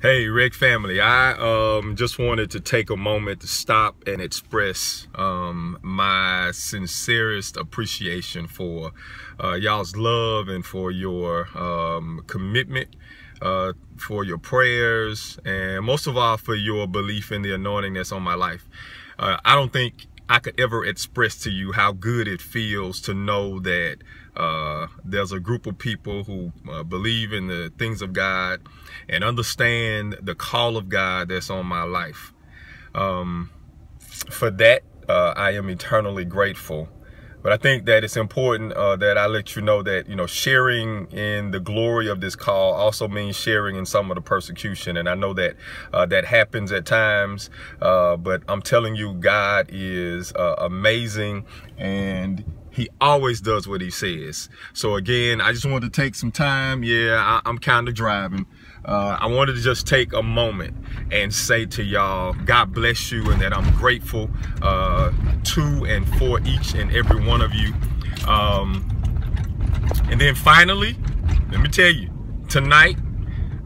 Hey, REC family. I um, just wanted to take a moment to stop and express um, my sincerest appreciation for uh, y'all's love and for your um, commitment, uh, for your prayers, and most of all for your belief in the anointing that's on my life. Uh, I don't think I could ever express to you how good it feels to know that uh, there's a group of people who uh, believe in the things of God and understand the call of God that's on my life. Um, for that, uh, I am eternally grateful. But I think that it's important uh, that I let you know that, you know, sharing in the glory of this call also means sharing in some of the persecution. And I know that uh, that happens at times, uh, but I'm telling you, God is uh, amazing and he always does what he says. So again, I just wanted to take some time. Yeah, I, am kind of driving. Uh, I wanted to just take a moment and say to y'all, God bless you and that I'm grateful uh, to and for each and every one of you. Um, and then finally, let me tell you, tonight,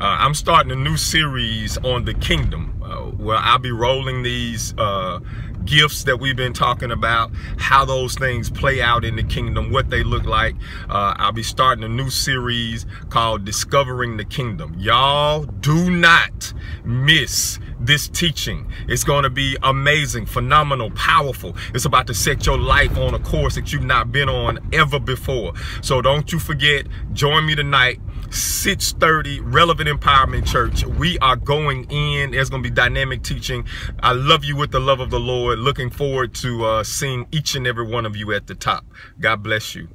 uh, I'm starting a new series on the kingdom uh, where I'll be rolling these uh, gifts that we've been talking about, how those things play out in the kingdom, what they look like. Uh, I'll be starting a new series called Discovering the Kingdom. Y'all do not miss this teaching. It's going to be amazing, phenomenal, powerful. It's about to set your life on a course that you've not been on ever before. So don't you forget, join me tonight. 630 Relevant Empowerment Church. We are going in. There's going to be dynamic teaching. I love you with the love of the Lord. Looking forward to uh, seeing each and every one of you at the top. God bless you.